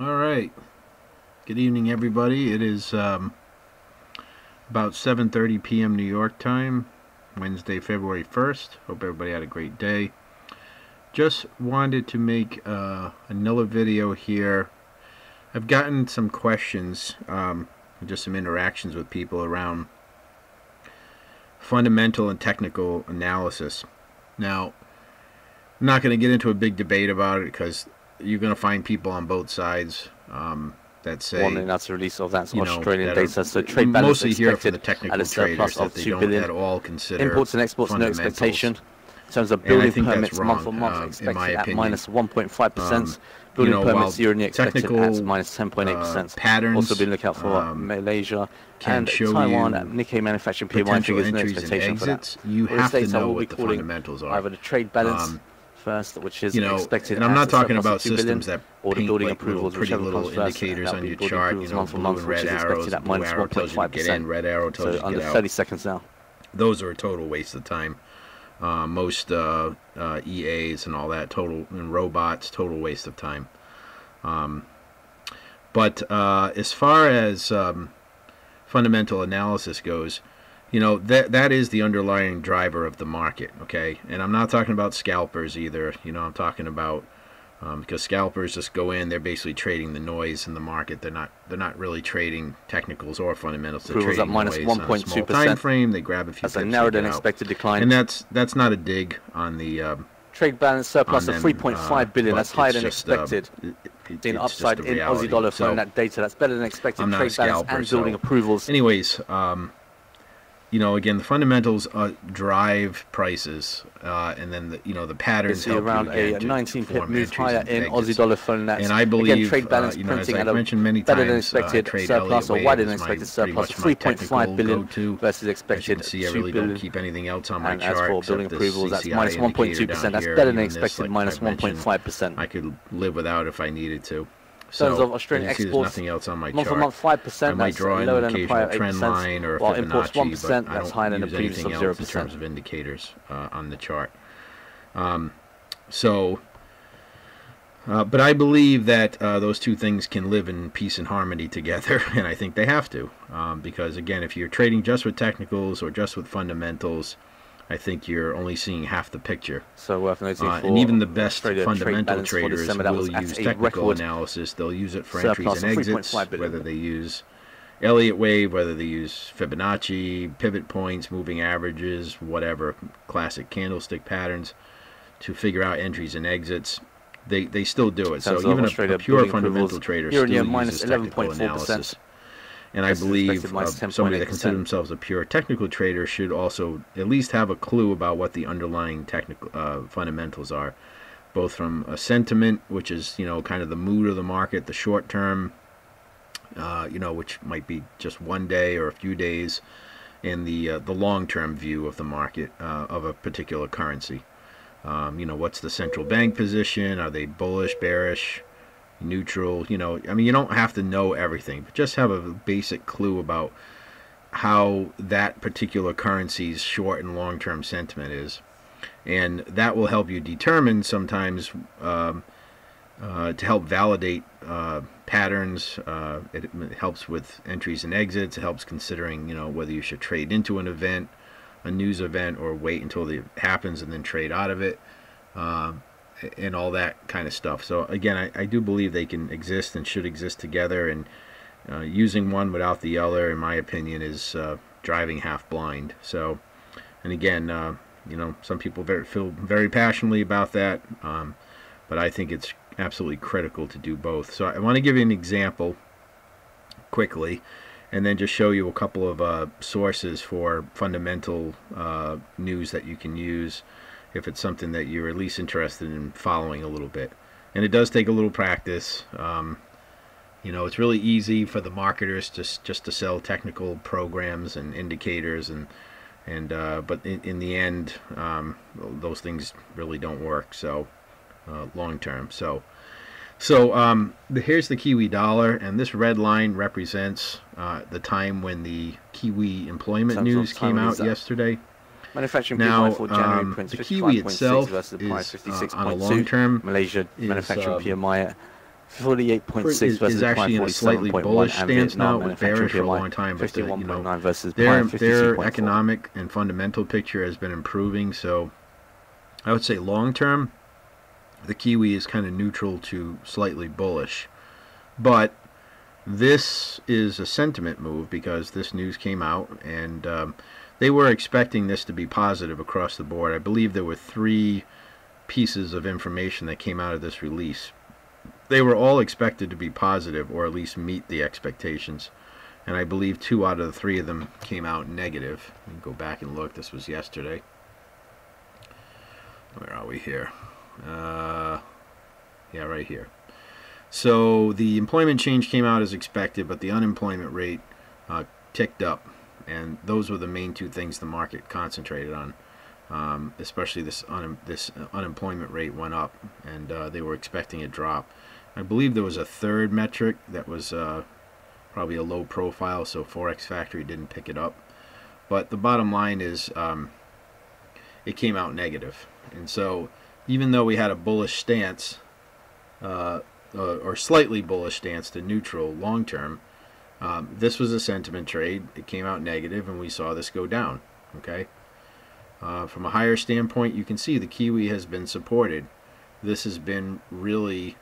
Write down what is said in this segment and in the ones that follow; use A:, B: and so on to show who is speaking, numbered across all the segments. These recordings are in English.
A: All right. Good evening, everybody. It is um, about 7:30 p.m. New York time, Wednesday, February 1st. Hope everybody had a great day. Just wanted to make uh, another video here. I've gotten some questions, um, just some interactions with people around fundamental and technical analysis. Now, I'm not going to get into a big debate about it because you're going to find people on both sides um, that say
B: wanting that's a release of that
A: you know,
B: Australian
A: that
B: data. So trade balance
A: mostly here for the technical
B: surplus
A: traders
B: of
A: that they don't
B: billion.
A: at all consider
B: Imports and exports no expectation. In terms of building permits month on month
A: um,
B: expected at minus 1.5 percent.
A: Um,
B: Building
A: you know,
B: permits year on year expected
A: technical,
B: at minus 10.8 percent.
A: uh, patterns,
B: also be looking out for
A: um,
B: Malaysia and Taiwan Nikkei manufacturing PMI figures no expectation for that.
A: You have to know what the fundamentals are.
B: Either the trade balance
A: Um,
B: first, which is
A: you know,
B: expected
A: and I'm not talking about
B: 2 billion,
A: systems that paint
B: building
A: like little
B: approvals,
A: pretty
B: whichever
A: little indicators on your chart. You know,
B: month on
A: blue
B: month,
A: and red arrows.
B: at
A: Blue arrow tells you to get in.
B: 1.5%.
A: Red arrow tells you
B: So
A: to
B: under
A: get
B: 30
A: out.
B: seconds now.
A: Those are a total waste of time. Uh, most uh, uh, EAs and all that total and robots total waste of time. Um, but uh, as far as um, fundamental analysis goes, you know that that is the underlying driver of the market. Okay, and I'm not talking about scalpers either. You know, I'm talking about um, because scalpers just go in, they're basically trading the noise in the market. They're not they're not really trading technicals or fundamentals. They're
B: at
A: trading
B: minus
A: noise on a small
B: 1.2%.
A: time frame. They grab a few
B: That's a
A: pips,
B: narrower
A: they
B: than
A: get
B: expected decline.
A: And that's that's not a dig on the um,
B: Trade balance surplus of
A: them,
B: 3.5
A: uh,
B: billion. That's higher than
A: just, um,
B: expected.
A: it- it-
B: Seeing upside in. Aussie dollar
A: So,
B: following that data. That's better than expected.
A: I'm not a
B: Trade balance and building
A: so-
B: approvals.
A: Anyways, um, you know, again, the fundamentals uh, drive prices, uh, and then the you know the patterns help
B: around
A: you again
B: a 19
A: to
B: pip move higher in. Aussie dollar following that.
A: And I believe Again,
B: trade balance
A: uh, you know, as
B: printing
A: I've
B: at a
A: mentioned many
B: better than
A: times, uh, I
B: expected
A: trade
B: surplus or wider than expected surplus
A: much
B: of
A: my
B: 3.5
A: technical
B: billion
A: go-to.
B: versus expected
A: see, I
B: 2
A: really
B: billion.
A: don't keep anything else on my
B: And
A: chart.
B: as for building approvals, that's minus 1.2%. That's better than expected, minus 1.5%.
A: I could live without if I needed to.
B: In terms
A: So,
B: of Australian exports,
A: nothing else on my
B: month
A: chart.
B: on month 5%,
A: I might
B: that's
A: draw
B: lower
A: an
B: than the
A: occasional
B: prior
A: trend
B: 8%,
A: line or
B: while imports 1%, that's higher than the previous of
A: in
B: 0%.
A: terms of indicators uh, on the chart. Um, so, uh, but I believe that uh, those two things can live in peace and harmony together, and I think they have to. Um, because again, if you're trading just with technicals or just with fundamentals, I think you're only seeing half the picture.
B: So noting
A: Uh, and even the best
B: Australia trade
A: fundamental
B: for
A: traders will use technical analysis. They'll use it for entries and exits, whether they use Elliott wave, whether they use Fibonacci, pivot points, moving averages, whatever, classic candlestick patterns to figure out entries and exits. They, they still do it. So even a, a pure fundamental trader still uses technical analysis. And I believe uh, somebody that considers themselves a pure technical trader should also at least have a clue about what the underlying technical uh, fundamentals are, both from a sentiment, which is you know kind of the mood of the market, the short term, uh, you know, which might be just one day or a few days, and the uh, the long term view of the market uh, of a particular currency. Um, you know, what's the central bank position? Are they bullish, bearish? Neutral you know i mean you don't have to know everything but just have a basic clue about how that particular currency's short and long term sentiment is. And that will help you determine sometimes um, uh, to help validate uh, patterns uh, it, it helps with entries and exits it helps considering you know whether you should trade into an event a news event or wait until it happens and then trade out of it. Um, and all that kind of stuff. So again, I, I do believe they can exist and should exist together, and uh, using one without the other, in my opinion, is uh, driving half blind. So, and again, uh, you know, some people very, feel very passionately about that, um, but I think it's absolutely critical to do both. So I want to give you an example quickly, and then just show you a couple of uh, sources for fundamental uh, news that you can use if it's something that you're at least interested in following a little bit. And it does take a little practice. Um, you know, it's really easy for the marketers just just to sell technical programs and indicators, and and uh, but in, in the end, um, those things really don't work. So uh, long term. So so um, the, here's the Kiwi dollar, and this red line represents uh, the time when the Kiwi employment
B: of
A: news came out yesterday.
B: Manufacturing
A: Now,
B: PMI for January
A: um,
B: prints
A: the Kiwi
B: 55.6
A: itself
B: versus the price
A: is uh, on a
B: 56.2.
A: long term
B: Malaysia
A: is,
B: manufacturing
A: um,
B: PMI at 48.6
A: is-
B: versus
A: is actually in a slightly bullish stance now. It was bearish for a long time, but the, you know,
B: versus
A: their their economic and fundamental picture has been improving. So I would say long term, the Kiwi is kind of neutral to slightly bullish, but this is a sentiment move because this news came out and um, they were expecting this to be positive across the board. I believe there were three pieces of information that came out of this release. They were all expected to be positive or at least meet the expectations and I believe two out of the three of them came out negative. Go back and look. This was yesterday. Where are we here? Uh, yeah, right here. So the employment change came out as expected, but the unemployment rate uh, ticked up, and those were the main two things the market concentrated on. Um, especially this un- this unemployment rate went up, and uh, they were expecting a drop. I believe there was a third metric that was uh, probably a low profile, so Forex Factory didn't pick it up. But the bottom line is um, it came out negative. And so even though we had a bullish stance, uh, uh, or slightly bullish stance to neutral long term, um, this was a sentiment trade. It came out negative, and we saw this go down. Okay. Uh, from a higher standpoint, you can see the Kiwi has been supported. This has been really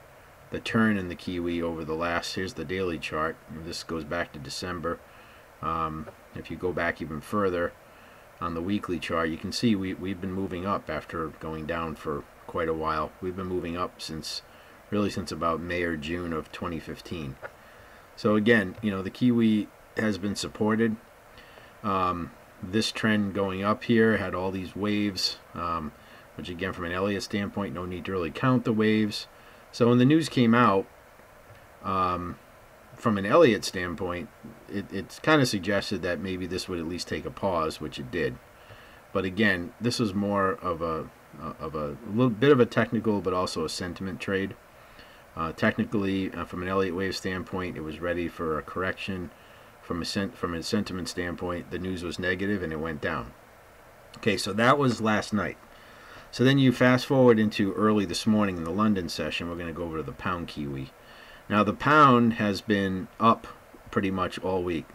A: the turn in the Kiwi over the last. Here's the daily chart. This goes back to December. Um, if you go back even further on the weekly chart, you can see we, we've been moving up after going down for quite a while. We've been moving up since really since about May or June of 2015. So again, you know, the Kiwi has been supported. Um, this trend going up here had all these waves, um, which again, from an Elliott standpoint, no need to really count the waves. So when the news came out, um, from an Elliott standpoint, it, it's kind of suggested that maybe this would at least take a pause, which it did. But again, this was more of a of a little bit of a technical, but also a sentiment trade. Uh, technically, uh, from an Elliott wave standpoint, it was ready for a correction. From a from a sentiment standpoint, the news was negative and it went down. Okay, so that was last night. So then you fast forward into early this morning in the London session. We're going to go over to the pound kiwi. Now the pound has been up pretty much all week.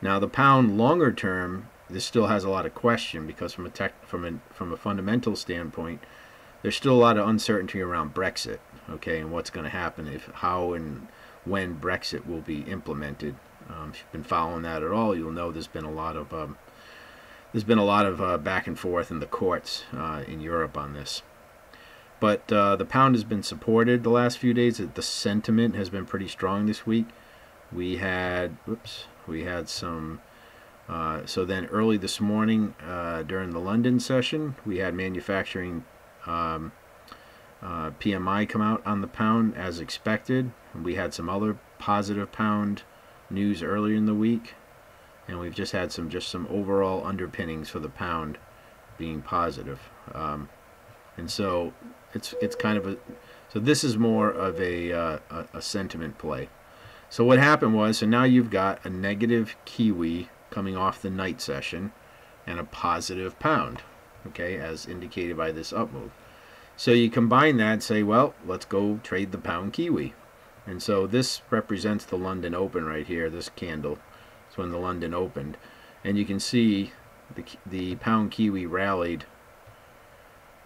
A: Now the pound longer term, this still has a lot of question because from a tech, from a from a fundamental standpoint, there's still a lot of uncertainty around Brexit. Okay, and what's going to happen if how and when Brexit will be implemented. Um, if you've been following that at all, you'll know there's been a lot of um, there's been a lot of uh, back and forth in the courts uh, in Europe on this. But uh, the pound has been supported the last few days. The sentiment has been pretty strong this week. We had, whoops, we had some. Uh, so then early this morning uh, during the London session, we had manufacturing um, uh, PMI come out on the pound as expected. We had some other positive pound news earlier in the week, and we've just had some just some overall underpinnings for the pound being positive. Um, and so it's it's kind of a so this is more of a, uh, a a sentiment play. So what happened was so now you've got a negative kiwi coming off the night session and a positive pound, okay, as indicated by this up move. So you combine that and say, well, let's go trade the pound kiwi. And so this represents the London Open right here, this candle. It's when the London opened. And you can see the, the pound kiwi rallied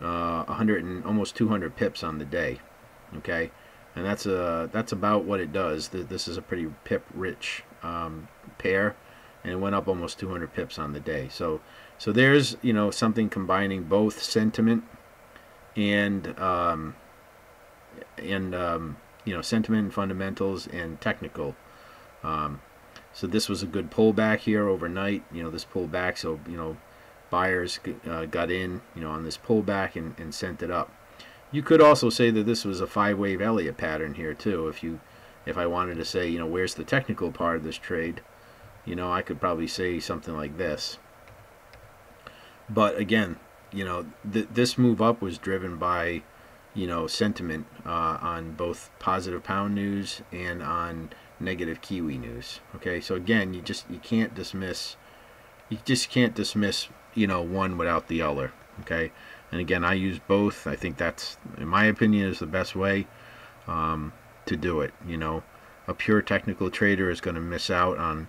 A: uh, 100 and almost 200 pips on the day. Okay, and that's a that's about what it does. This is a pretty pip rich um, pair, and it went up almost 200 pips on the day. So so there's you know something combining both sentiment and um, and um, you know sentiment, fundamentals, and technical. Um, so this was a good pullback here overnight. You know this pullback, so you know buyers uh, got in, you know, on this pullback and, and sent it up. You could also say that this was a five-wave Elliott pattern here too. If you, if I wanted to say, you know, where's the technical part of this trade, you know, I could probably say something like this. But again, you know, th this move up was driven by, you know, sentiment uh, on both positive pound news and on negative Kiwi news. Okay, so again, you just you can't dismiss, you just can't dismiss you know one without the other okay and again i use both i think that's in my opinion is the best way um, to do it. You know, a pure technical trader is going to miss out on,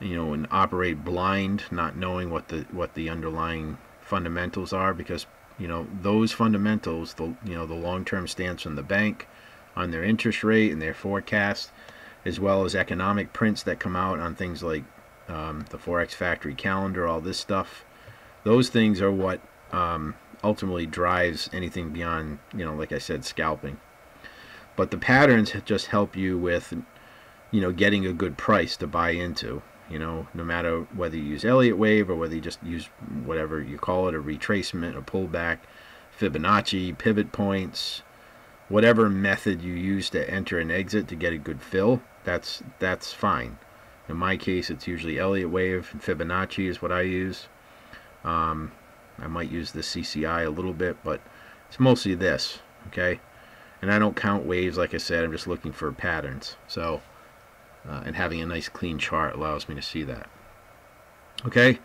A: you know, and operate blind, not knowing what the what the underlying fundamentals are because you know those fundamentals, the you know the long-term stance from the bank on their interest rate and their forecast, as well as economic prints that come out on things like um, the forex factory calendar, all this stuff. Those things are what um, ultimately drives anything beyond, you know, like I said, scalping. But the patterns just help you with, you know, getting a good price to buy into. You know, no matter whether you use Elliott wave or whether you just use whatever you call it, a retracement, a pullback, Fibonacci, pivot points, whatever method you use to enter and exit to get a good fill, that's that's fine. In my case, it's usually Elliott wave and Fibonacci is what I use. Um, I might use the CCI a little bit, but it's mostly this, okay? And I don't count waves, like I said, I'm just looking for patterns. So, uh, and having a nice clean chart allows me to see that. Okay,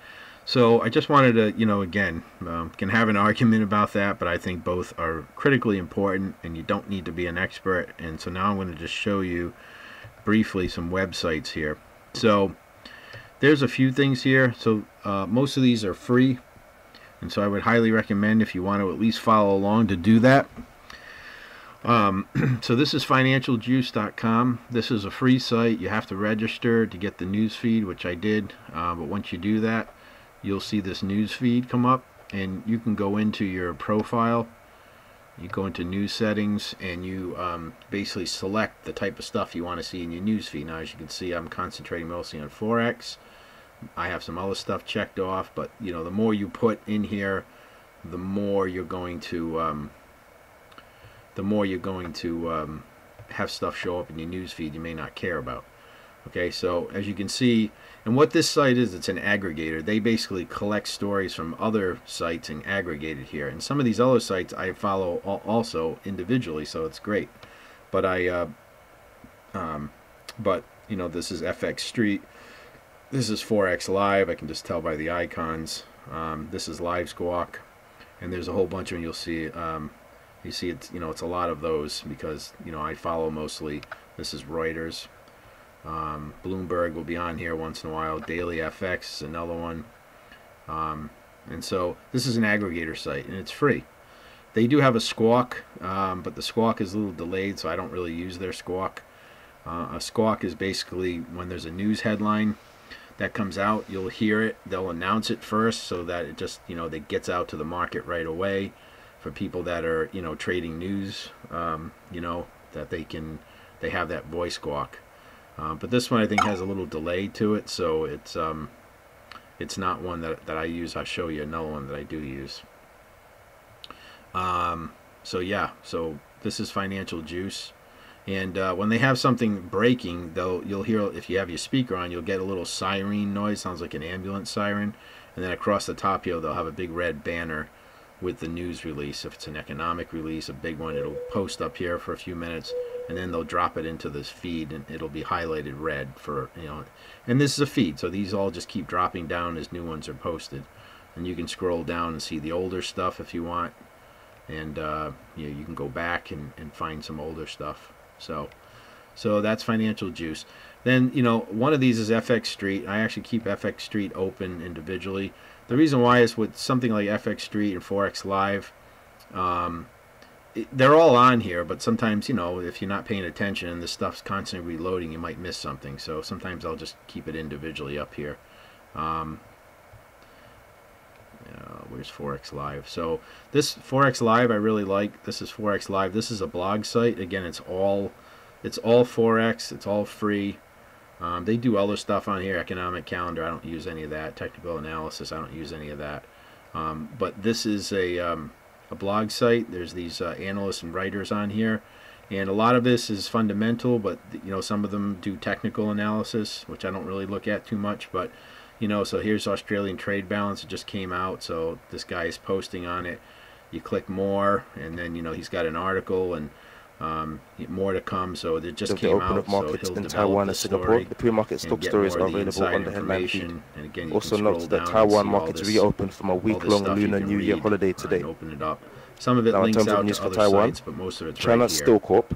A: so I just wanted to, you know, again, um, can have an argument about that, but I think both are critically important and you don't need to be an expert. And so now I'm going to just show you briefly some websites here. So there's a few things here. So uh, most of these are free. And so I would highly recommend if you want to at least follow along to do that. Um, so this is financialjuice.com. This is a free site. You have to register to get the news feed, which I did. Uh, but once you do that, you'll see this news feed come up and you can go into your profile. You go into news settings and you um, basically select the type of stuff you want to see in your news feed. Now, as you can see, I'm concentrating mostly on Forex. I have some other stuff checked off, but you know, the more you put in here, the more you're going to um, the more you're going to um, have stuff show up in your news feed you may not care about. Okay, so as you can see, and what this site is, it's an aggregator. They basically collect stories from other sites and aggregate it here. And some of these other sites I follow also individually, so it's great. But I, uh, um, but you know, this is FX Street. This is Forex Live. I can just tell by the icons. Um, this is Live Squawk, and there's a whole bunch of them. You'll see. Um, you see, it's you know, it's a lot of those because you know I follow mostly. This is Reuters. Um, Bloomberg will be on here once in a while. Daily FX is another one. Um, and so this is an aggregator site, and it's free. They do have a squawk, um, but the squawk is a little delayed, so I don't really use their squawk. Uh, a squawk is basically when there's a news headline that comes out, you'll hear it. They'll announce it first so that it just, you know, that gets out to the market right away for people that are, you know, trading news, um, you know, that they can, they have that voice squawk. Uh, but this one I think has a little delay to it, so it's um, it's not one that, that I use. I'll show you another one that I do use. Um, so yeah, so this is Financial Juice. And uh, when they have something breaking, they'll you'll hear if you have your speaker on, you'll get a little siren noise. Sounds like an ambulance siren. And then across the top here, they'll have a big red banner with the news release. If it's an economic release, a big one, it'll post up here for a few minutes, and then they'll drop it into this feed, and it'll be highlighted red for you know. And this is a feed, so these all just keep dropping down as new ones are posted. And you can scroll down and see the older stuff if you want, and uh, you know, you can go back and, and find some older stuff. So, so that's Financial Juice. Then, you know, one of these is FX Street. I actually keep FX Street open individually. The reason why is with something like FX Street and Forex Live, um, it, they're all on here, but sometimes, you know, if you're not paying attention and the stuff's constantly reloading, you might miss something. So sometimes I'll just keep it individually up here. Um, uh, where's Forex Live? So this Forex Live I really like. This is Forex Live. This is a blog site. Again, it's all it's all Forex. It's all free. Um, they do other stuff on here. Economic calendar. I don't use any of that. Technical analysis. I don't use any of that. Um, but this is a um, a blog site. There's these uh, analysts and writers on here, and a lot of this is fundamental. But you know, some of them do technical analysis, which I don't really look at too much. But you know so here's Australian trade balance it just came out so this guy is posting on it you click more and then you know he's got an article and um, more to come so it just
B: The
A: came
B: open
A: out
B: of markets
A: so
B: in Taiwan
A: the
B: and Singapore. The pre-market stock stories are available on the headline feed.
A: and again
B: Also note that Taiwan markets reopened from a week-long Lunar New Year holiday today.
A: open it up some of it
B: Now, in
A: links
B: terms of
A: out
B: news
A: to
B: for Taiwan,
A: sites but most of it's
B: China
A: right
B: Steel Corp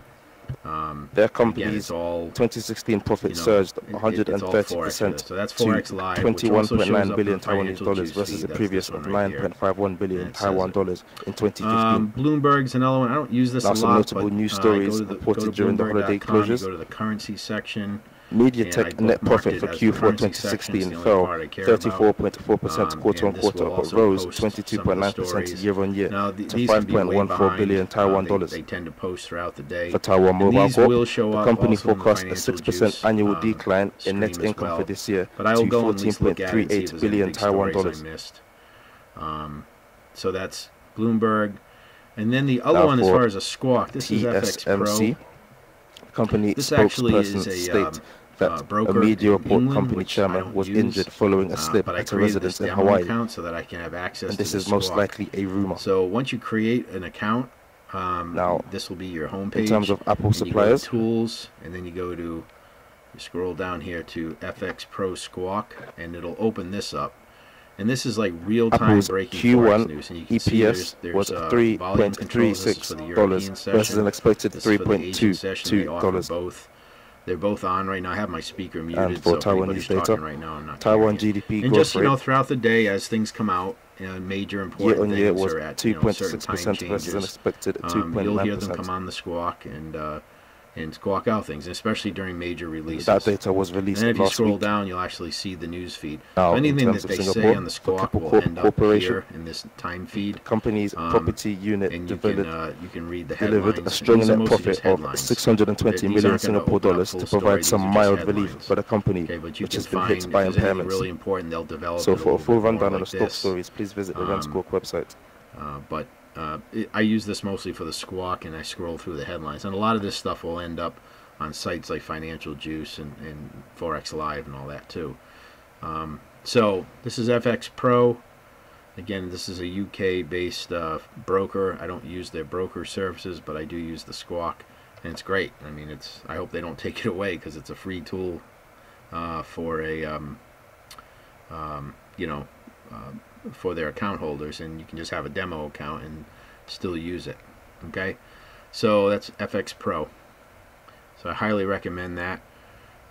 A: Um,
C: Their company's
A: it's all
C: 2016 profit
A: you know,
C: surged
A: it- it- it's all
C: 130
A: Forex
C: percent
A: So that's
C: to
A: Forex Live, which also shows
C: 21.9
A: up
C: billion Taiwanese dollars versus the previous of
A: one right here.
C: 9.51 billion
A: And it says
C: Taiwan dollars in 2015.
A: Um, Bloomberg's another one. I don't use this
C: Now
A: a
C: some
A: lot.
C: notable
A: but,
C: news
A: uh,
C: stories
A: to the,
C: reported during the holiday closures.
A: Go to the currency section.
C: MediaTek net profit for Q4
A: currency section. It's
C: 2016 fell
A: part I care about.
C: 34.4%
A: Um,
C: quarter on quarter, but rose
A: post some of the
C: 22.9% year on year
A: Now, th-
C: to
A: these can be way
C: 5.14
A: behind.
C: billion Taiwan
A: they-
C: dollars.
A: They tend to post throughout the day.
C: For Taiwan Mobile Corp, the company
A: also in the
C: forecast a 6%
A: Juice,
C: annual
A: um,
C: decline in net income
A: well.
C: for this year
A: But
C: to
A: go and at least look at it and see if
C: 14.38
A: there's
C: billion Taiwan dollars.
A: Um, so that's Bloomberg. And then the other
C: Now
A: one, as far as a squawk, this is FX Pro.
C: Company
A: This actually
C: spokesperson
A: is a,
C: state
A: um,
C: that
A: uh,
C: a media report
A: England,
C: company chairman was
A: use,
C: injured following a
A: Uh,
C: slip
A: I
C: at a residence in Hawaii,
A: account so that I can have access
C: and this is most likely a rumor.
A: So once you create an account, um,
C: Now,
A: this will be your homepage.
C: In terms of Apple
A: go to
C: suppliers,
A: tools, and then you go to, you scroll down here to FX Pro Squawk, and it'll open this up. And this is like real-time
C: Apple's
A: breaking
C: Q1
A: news, and you can see there's, there's
C: was
A: uh, volume controls. For the
C: $3.36 versus an expected
A: for the Asian session.
C: $3.22.
A: both. They're both on right now. I have my speaker muted,
C: for
A: so
C: Taiwanese data,
A: talking right now, I'm not
C: Taiwan. GDP
A: And just you know, throughout the day, as things come out, you know, major important
C: year
A: things
C: was
A: are at you know, certain time
C: 2.6% versus an expected
A: Um, you'll hear them come on the squawk and uh, and squawk out things, especially during major releases.
C: That data was
A: and
C: released
A: then if you scroll
C: week.
A: down, you'll actually see the news feed.
C: Now,
A: anything that they say on the squawk
C: Capital
A: will end up
C: Corporation,
A: here in this time feed.
C: company's
A: Um,
C: property unit
A: and you
C: developed,
A: can uh, you can read the
C: delivered a strong net profit of
A: headlines.
C: 620
A: These
C: million Singapore dollars to provide some mild relief for the company,
A: Okay,
C: which has been hit by impairments.
A: really important, they'll develop.
C: So for a full rundown on the stock stories, please visit the
A: Um,
C: RANsquawk website.
A: Uh, but uh, it, I use this mostly for the squawk, and I scroll through the headlines. And a lot of this stuff will end up on sites like Financial Juice and, and Forex Live and all that too. Um, so this is FX Pro. Again, this is a UK-based uh, broker. I don't use their broker services, but I do use the Squawk, and it's great. I mean, it's. I hope they don't take it away because it's a free tool uh, for a, um, um, you know, uh, for their account holders, and you can just have a demo account and still use it. Okay, so that's FX Pro. So I highly recommend that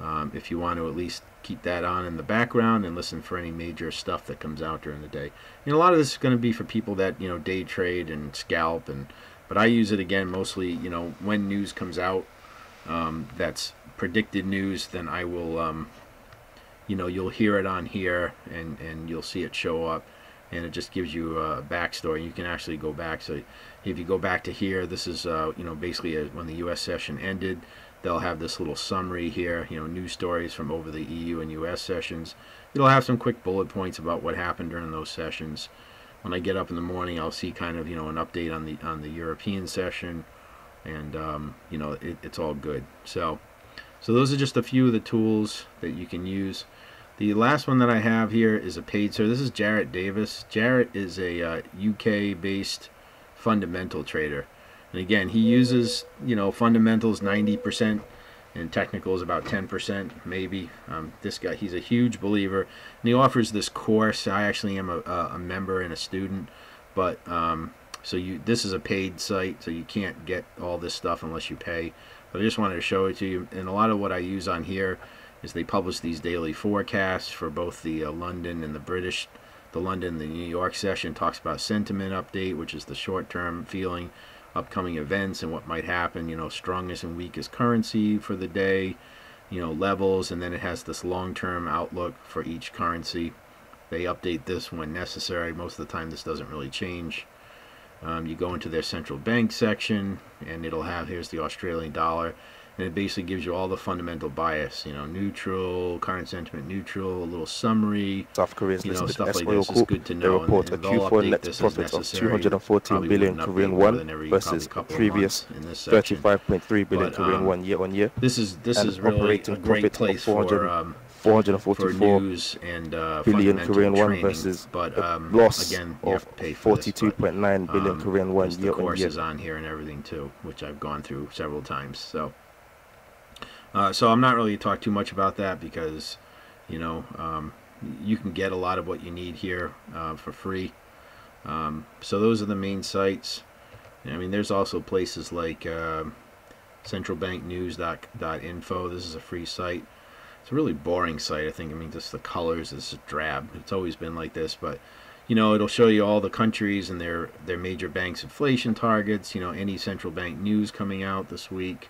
A: um, if you want to at least keep that on in the background and listen for any major stuff that comes out during the day. And a lot of this is going to be for people that you know day trade and scalp, and but I use it again mostly you know when news comes out um, that's predicted news, then I will um, you know you'll hear it on here and and you'll see it show up and it just gives you a backstory. You can actually go back. So if you go back to here this is uh, you know basically a, when the US session ended they'll have this little summary here you know news stories from over the EU and US sessions. It'll have some quick bullet points about what happened during those sessions. When I get up in the morning I'll see kind of you know an update on the on the European session and um, you know it, it's all good. So so those are just a few of the tools that you can use. The last one that I have here is a paid so this is Jarratt Davis. Jarratt is a uh, UK based fundamental trader. And again, he uses, you know, fundamentals 90% and technicals about 10% maybe. Um, this guy, he's a huge believer. And he offers this course. I actually am a, a member and a student, but um, so you this is a paid site, so you can't get all this stuff unless you pay. But I just wanted to show it to you. And a lot of what I use on here is they publish these daily forecasts for both the uh, London and the British. The London, the New York session talks about sentiment update, which is the short-term feeling, upcoming events and what might happen. You know, strongest and weakest currency for the day. You know, levels, and then it has this long-term outlook for each currency. They update this when necessary. Most of the time, this doesn't really change. Um, you go into their central bank section, and it'll have here's the Australian dollar, and it basically gives you all the fundamental bias. You know, neutral, current sentiment neutral, a little summary.
C: South Korea's
A: You know,
C: listed
A: stuff like is good to
C: They
A: know, and-
C: report a
A: and they'll
C: Q4 net profit of
A: necessary.
C: 214
A: Probably
C: billion Korean won versus
A: probably couple of
C: previous
A: months in this section.
C: 35.3 billion
A: But,
C: Korean
A: um,
C: won year on year.
A: This is this
C: and
A: is really
C: operating
A: a great
C: profit of
A: place for
C: 400
A: um, for
C: 444
A: news and uh,
C: billion Korean won versus
A: but
C: a
A: um,
C: loss
A: again you
C: of
A: have to pay for this, but,
C: 42.9 billion
A: um,
C: Korean won
A: there's
C: year
A: the
C: on
A: is on here and everything too, which I've gone through several times. So, uh, so I'm not really talk too much about that because, you know, um, you can get a lot of what you need here uh, for free. Um, so those are the main sites. I mean, there's also places like um centralbanknews.info. This is a free site. It's a really boring site. I think. I mean, just the colors is drab. It's always been like this, but you know, it'll show you all the countries and their their major banks' inflation targets. You know, any central bank news coming out this week.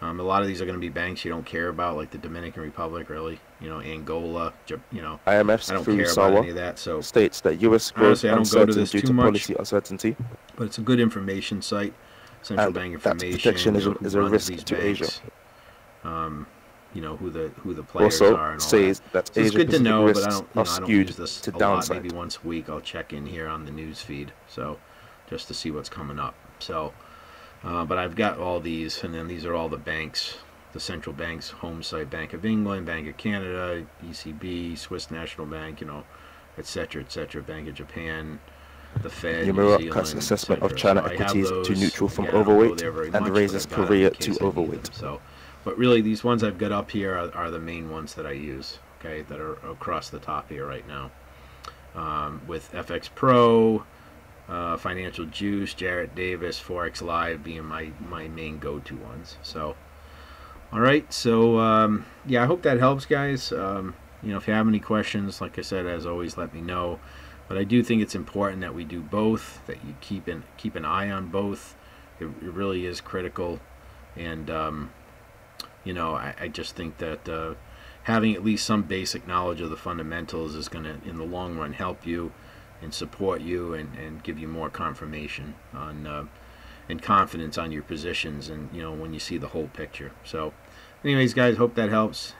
A: Um, a lot of these are going to be banks you don't care about, like the Dominican Republic, really. You know, Angola. You know,
C: IMF's
A: I don't care about any of that. So,
C: states that U.S. growth
A: Honestly, I don't go to this
C: due
A: too
C: to
A: much.
C: policy uncertainty.
A: but it's a good information site. Central
C: And
A: bank
C: that
A: information.
C: protectionism
A: you know,
C: is a risk to Asia.
A: Um, you know who the who the players are
C: Also
A: and all
C: says
A: that.
C: that
A: So it's good to know, but I don't, you know, I don't use this
C: to
A: a lot. Maybe once a week I'll check in here on the news feed, so just to see what's coming up. So, uh, but I've got all these, and then these are all the banks, the central banks, home site, Bank of England, Bank of Canada, ECB, Swiss National Bank, you know, etc., etc., Bank of Japan. The Fed, Nomura
C: cuts assessment of. China
A: So
C: equities to neutral from
A: Again, I don't go
C: overweight and
A: much,
C: raises
A: I've got 'em in
C: Korea to overweight.
A: So, but really, these ones I've got up here are, are the main ones that I use. Okay, that are across the top here right now. Um, with FX Pro, uh, Financial Juice, Jarratt Davis, Forex Live being my my main go-to ones. So, all right. So um, yeah, I hope that helps, guys. Um, you know, if you have any questions, like I said, as always, let me know. But I do think it's important that we do both. That you keep an keep an eye on both. It, it really is critical, and um, you know, I, I just think that uh, having at least some basic knowledge of the fundamentals is going to, in the long run, help you and support you and, and give you more confirmation on uh, and confidence on your positions and you know when you see the whole picture. So, anyways, guys, hope that helps.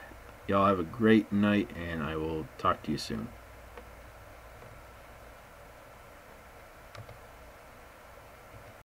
A: Y'all have a great night, and I will talk to you soon.